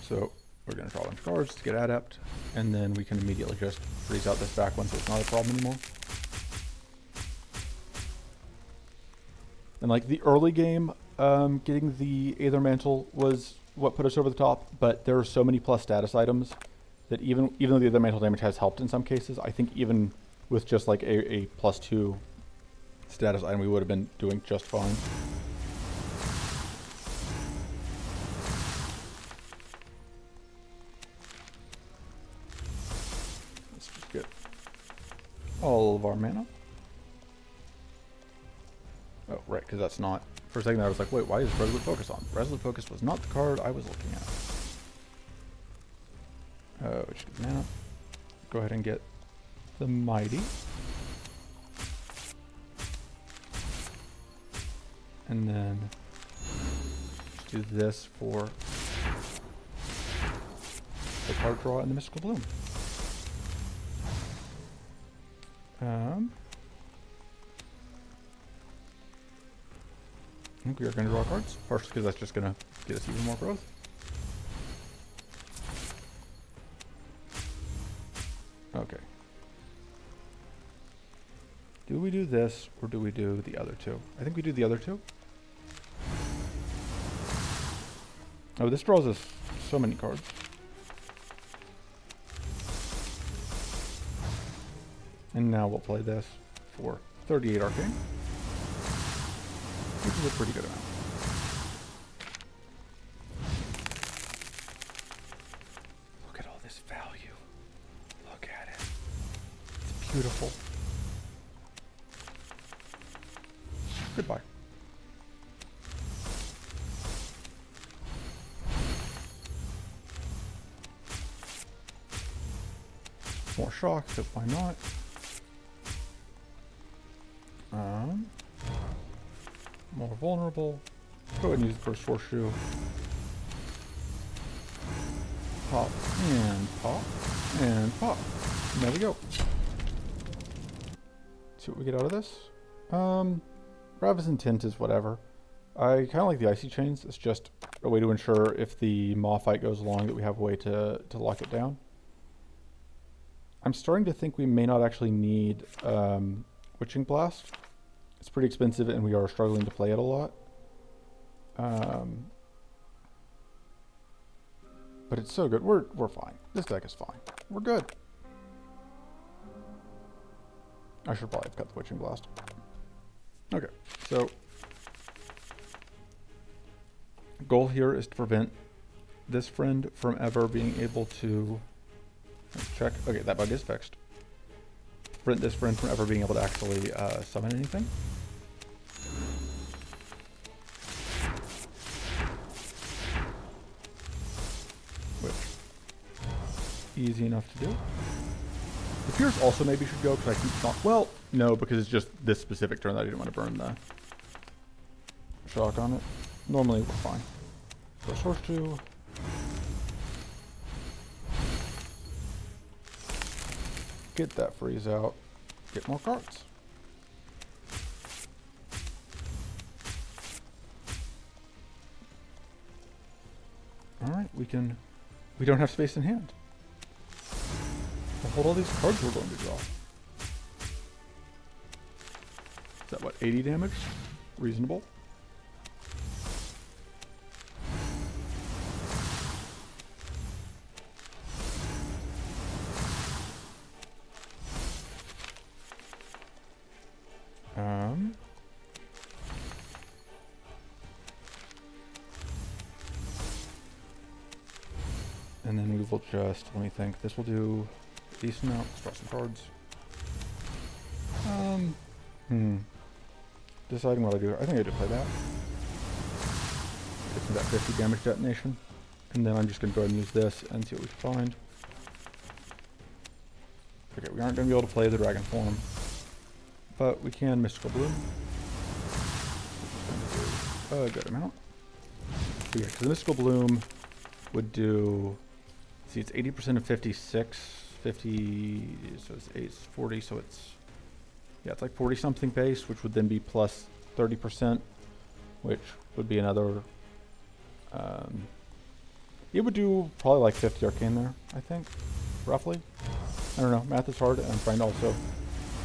So we're going to draw a bunch of cards to get adept, and then we can immediately just freeze out this back one so it's not a problem anymore. And like the early game, um, getting the Aether Mantle was what put us over the top, but there are so many plus status items that even even though the Aether Mantle damage has helped in some cases, I think even with just like a, a plus two status item, we would have been doing just fine. Let's just get all of our mana. Oh, right, because that's not... For a second I was like, wait, why is Resolute Focus on? Resolute Focus was not the card I was looking at. Uh, which mana. Go ahead and get the Mighty. And then do this for the card draw and the Mystical Bloom. Um, I think we are going to draw cards, partially because that's just going to get us even more growth. Okay. Do we do this, or do we do the other two? I think we do the other two. Oh, this draws us so many cards. And now we'll play this for 38 arcane. Which is a pretty good amount. Look at all this value. Look at it. It's beautiful. Horseshoe. Pop and pop and pop. And there we go. See what we get out of this. Um, Ravis Intent is whatever. I kind of like the Icy Chains. It's just a way to ensure if the Maw fight goes along that we have a way to, to lock it down. I'm starting to think we may not actually need um, Witching Blast. It's pretty expensive and we are struggling to play it a lot. Um, but it's so good. We're, we're fine. This deck is fine. We're good. I should probably have cut the Witching Blast. Okay, so goal here is to prevent this friend from ever being able to check. Okay, that bug is fixed. Prevent this friend from ever being able to actually uh, summon anything. Easy enough to do. The Pierce also maybe should go because I keep not. Well, no, because it's just this specific turn that I didn't want to burn the shock on it. Normally we're fine. So source two. Get that freeze out. Get more cards. Alright, we can... We don't have space in hand. Hold all these cards we're going to draw. Is that what, 80 damage? Reasonable. Um, and then we will just, let me think, this will do decent amount. Let's draw some cards. Um, hmm. Deciding what I do. I think I do play that. Get some that 50 damage detonation. And then I'm just going to go ahead and use this and see what we can find. Okay, we aren't going to be able to play the dragon form. But we can Mystical Bloom. a good amount. But yeah, because the Mystical Bloom would do... See, it's 80% of 56. 50... So it's, it's 40, so it's... Yeah, it's like 40 something base, which would then be plus 30%, which would be another... Um, it would do probably like 50 arcane there, I think, roughly. I don't know, math is hard, and I'm trying to also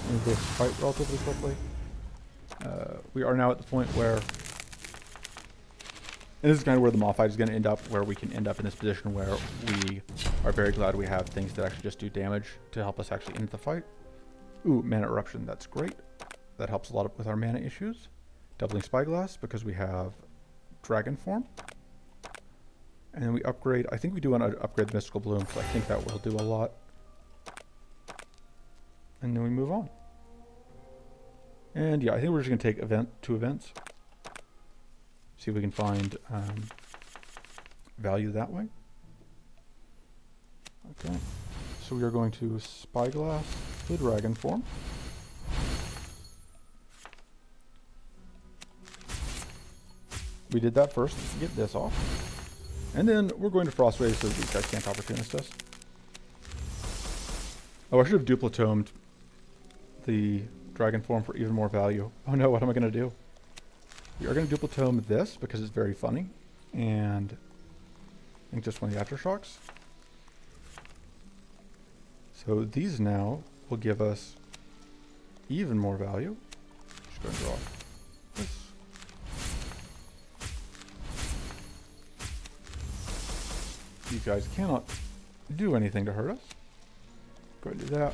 end this fight relatively quickly. Uh, we are now at the point where, and this is kind of where the mob fight is going to end up, where we can end up in this position where we are very glad we have things that actually just do damage to help us actually end the fight. Ooh, mana eruption, that's great. That helps a lot with our mana issues. Doubling spyglass because we have dragon form. And then we upgrade, I think we do want to upgrade the mystical bloom because I think that will do a lot. And then we move on. And yeah, I think we're just going to take event two events. See if we can find um, value that way. Okay. So we are going to Spyglass the dragon form. We did that first get this off. And then we're going to Frost Ray so these guys can't opportunist us. Oh, I should have duplitomed the dragon form for even more value. Oh no, what am I going to do? We are going to duplicitome this because it's very funny. And I think just one of the aftershocks. So these now will give us even more value. Just going to draw this. You guys cannot do anything to hurt us. Go ahead and do that,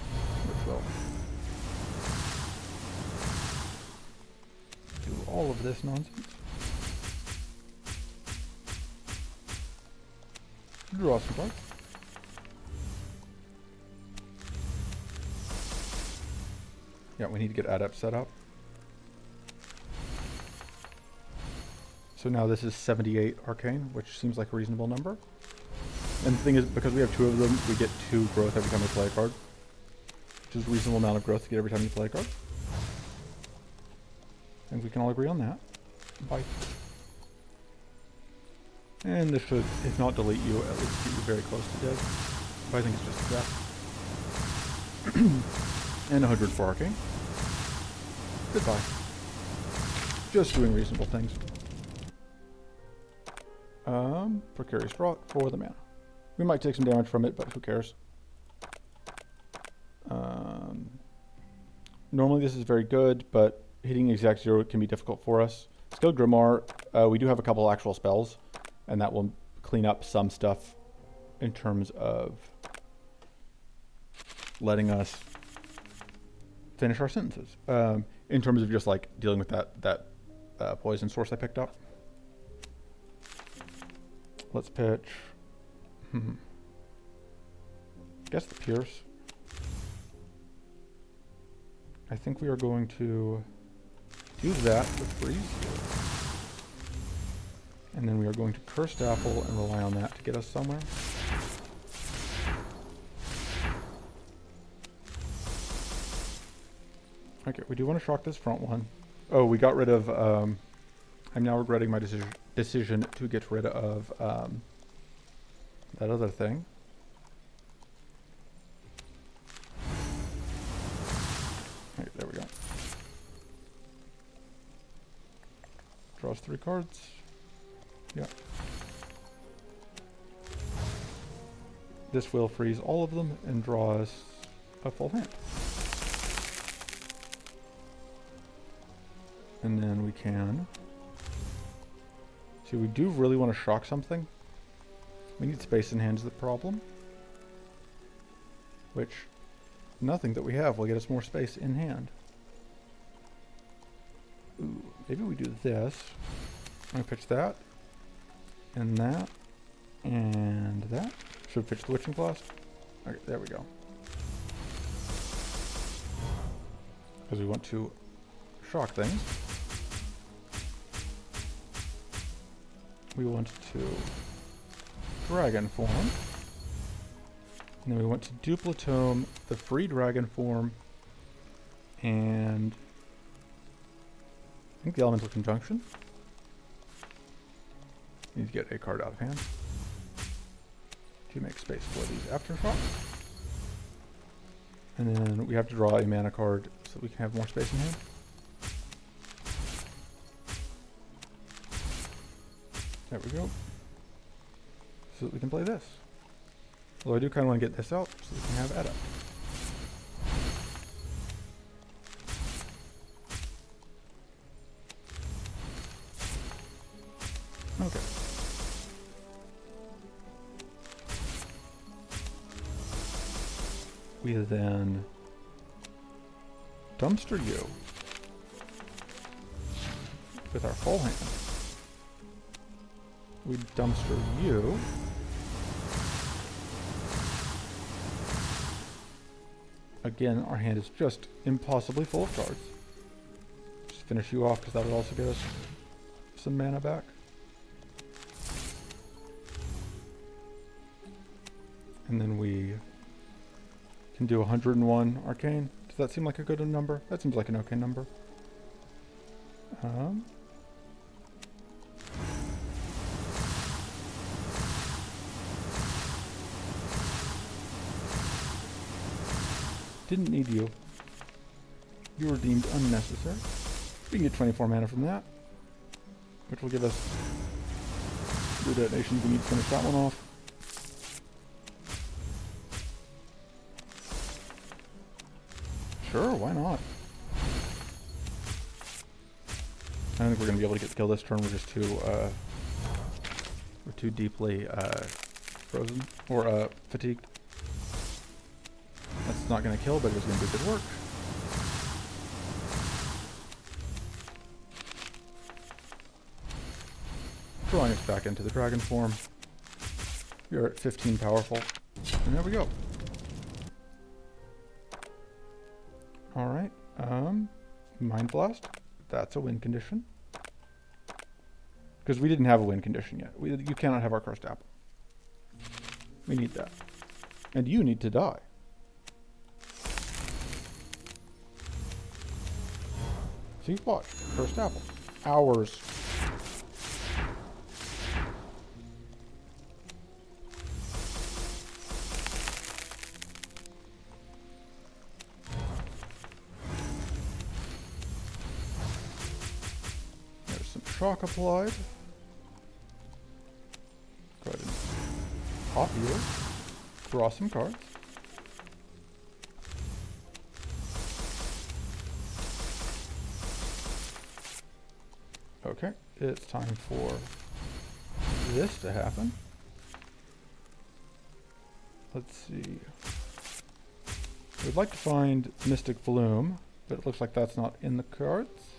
do all of this nonsense. Draw some cards. Yeah, we need to get adept set up. So now this is 78 arcane, which seems like a reasonable number. And the thing is, because we have two of them, we get two growth every time we play a card. Which is a reasonable amount of growth to get every time you play a card. I think we can all agree on that. Bye. And this should, if not delete you, at least keep you very close to dead. But I think it's just death. and 100 for arcane. Goodbye. Just doing reasonable things. Um, Precarious Rot for the mana. We might take some damage from it, but who cares? Um, normally this is very good, but hitting exact zero can be difficult for us. Skilled Grimoire, uh, we do have a couple actual spells, and that will clean up some stuff in terms of letting us finish our sentences. Um, in terms of just like dealing with that that uh, poison source I picked up. Let's pitch. Hmm. Guess the Pierce. I think we are going to use that to freeze And then we are going to Cursed Apple and rely on that to get us somewhere. Okay, we do want to shock this front one. Oh, we got rid of, um, I'm now regretting my decision decision to get rid of um, that other thing. Three cards. Yeah. This will freeze all of them and draws a full hand. And then we can See, we do really want to shock something. We need space in hand is the problem. Which, nothing that we have will get us more space in hand. Ooh, maybe we do this. I'm gonna pitch that. And that. And that. Should pitch the Witching Blast. Okay, there we go. Because we want to shock things. We want to dragon form. And then we want to duplicitome the free dragon form and I think the elemental conjunction. Need to get a card out of hand to make space for these aftershocks. And then we have to draw a mana card so we can have more space in hand. There we go. So that we can play this. Although I do kind of want to get this out so we can have Edda. Dumpster you with our full hand. We dumpster you. Again, our hand is just impossibly full of cards. Just finish you off because that would also give us some mana back. And then we can do 101 arcane. Does that seem like a good number? That seems like an okay number. Um, didn't need you. You were deemed unnecessary. We can get 24 mana from that, which will give us the detonations we need to finish that one off. Sure, why not? I don't think we're gonna be able to get the kill this turn. We're just too uh, we're too deeply uh, frozen or uh, fatigued. That's not gonna kill, but it's gonna do good work. Drawing us back into the dragon form. You're at 15 powerful, and there we go. All right. Um, Mind Blast. That's a win condition. Because we didn't have a win condition yet. We, you cannot have our cursed apple. We need that. And you need to die. See, watch. Cursed apple. Hours. Applied. Go ahead and pop. Draw some cards. Okay, it's time for this to happen. Let's see. We'd like to find Mystic Bloom, but it looks like that's not in the cards.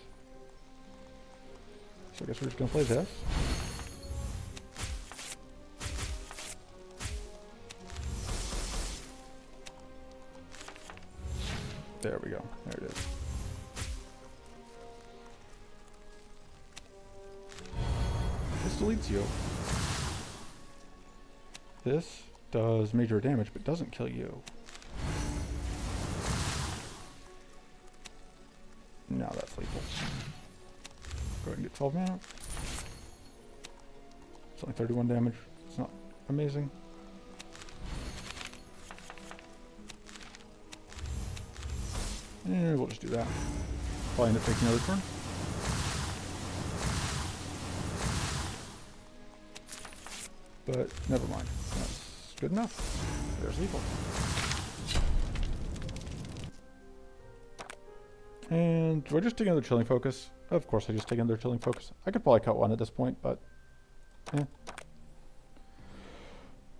So I guess we're just gonna play this. There we go. There it is. This deletes you. This does major damage, but doesn't kill you. Now that's. Go and get 12 mana. It's only 31 damage. It's not amazing. And we'll just do that. Probably end up taking another turn. But never mind. That's good enough. There's evil. And do I just take another chilling focus? Of course I just take another chilling focus. I could probably cut one at this point, but eh.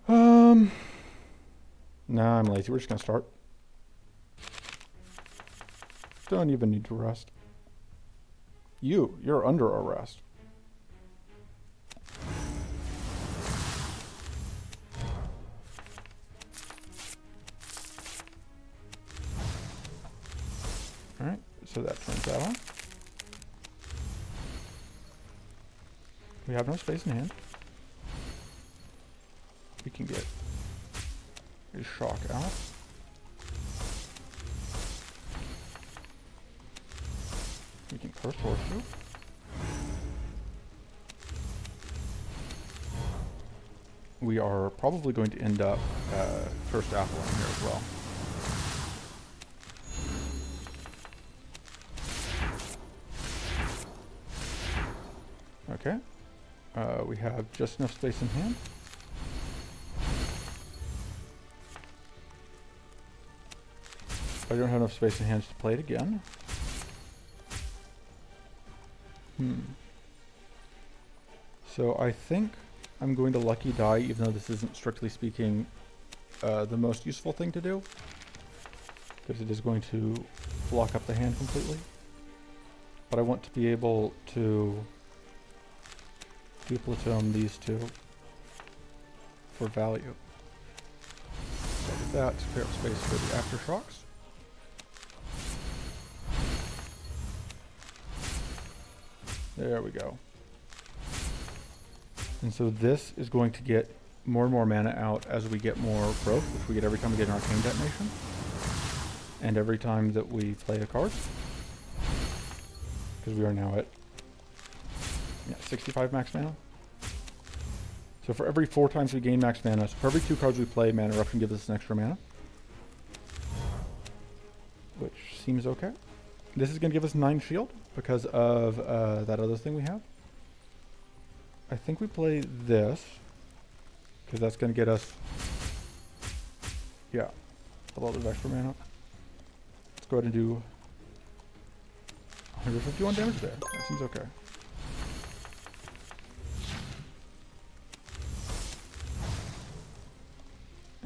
Um Nah, I'm lazy. We're just gonna start. Don't even need to rest. You, you're under arrest. Have no space in hand. We can get a shock out. We can curse horseshoe. We are probably going to end up uh, Cursed Apple in here as well. Just enough space in hand. I don't have enough space in hand to play it again. Hmm. So I think I'm going to Lucky Die, even though this isn't strictly speaking uh, the most useful thing to do. Because it is going to block up the hand completely. But I want to be able to duplicate these two for value. So to clear up space for the aftershocks. There we go. And so this is going to get more and more mana out as we get more growth, which we get every time we get an arcane detonation. And every time that we play a card. Because we are now at yeah, 65 max mana. So for every four times we gain max mana, so for every two cards we play, Mana Eruption gives us an extra mana. Which seems okay. This is going to give us 9 shield because of uh, that other thing we have. I think we play this because that's going to get us, yeah, a lot of extra mana. Let's go ahead and do 151 damage there. That seems okay.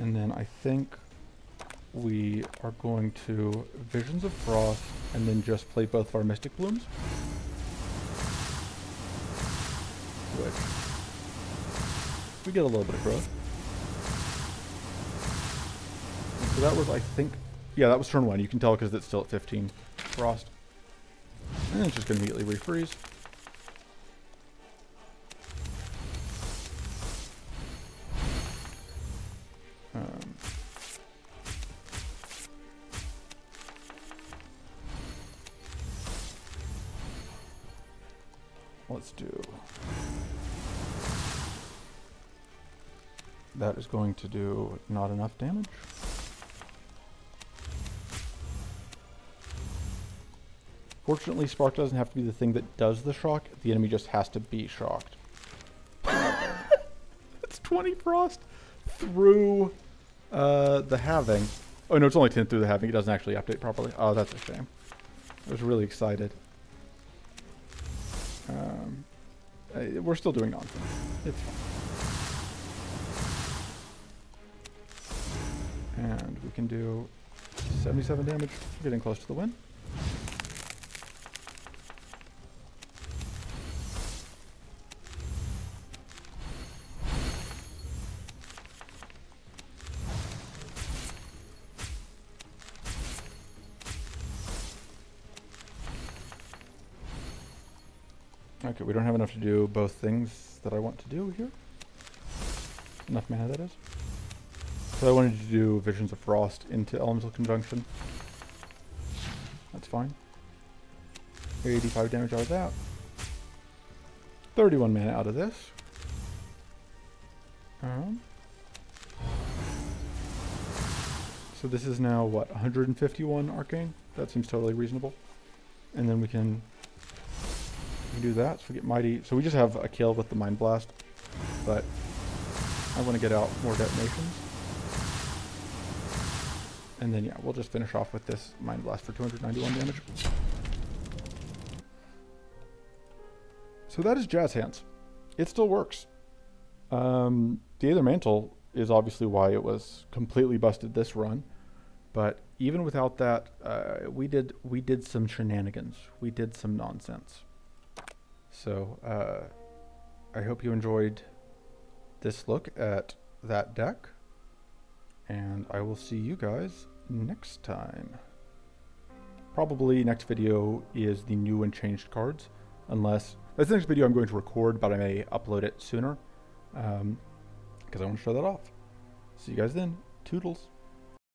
And then I think we are going to Visions of Frost and then just play both of our Mystic Blooms. We get a little bit of growth. And so that was, I think, yeah, that was turn one. You can tell because it's still at 15 Frost. And it's just going to immediately refreeze. To do not enough damage. Fortunately, Spark doesn't have to be the thing that does the shock. The enemy just has to be shocked. That's 20 frost through uh, the halving. Oh no, it's only 10 through the halving. It doesn't actually update properly. Oh, that's a shame. I was really excited. Um, we're still doing nonsense. It's fine. And we can do 77 damage, getting close to the win. Okay, we don't have enough to do both things that I want to do here. Enough mana, that is. So I wanted to do Visions of Frost into Elemental Conjunction. That's fine. 85 damage out of that. 31 mana out of this. Um, so this is now, what, 151 Arcane? That seems totally reasonable. And then we can we can do that. So we get mighty. So we just have a kill with the mind blast, but I want to get out more detonations. And then yeah, we'll just finish off with this mind blast for 291 damage. So that is Jazz Hands. It still works. Um, the Aether Mantle is obviously why it was completely busted this run. But even without that, uh, we did we did some shenanigans. We did some nonsense. So uh, I hope you enjoyed this look at that deck. And I will see you guys next time. Probably next video is the new and changed cards, unless that's the next video I'm going to record, but I may upload it sooner because um, I want to show that off. See you guys then. Toodles.